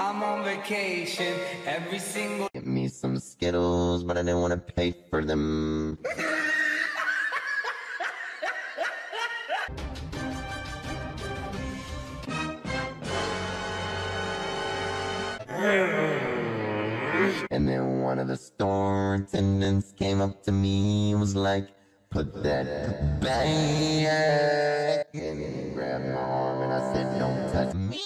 I'm on vacation every single Get me some Skittles, but I didn't want to pay for them. And then one of the store attendants came up to me and was like, Put that back and grabbed my arm and I said, Don't touch me.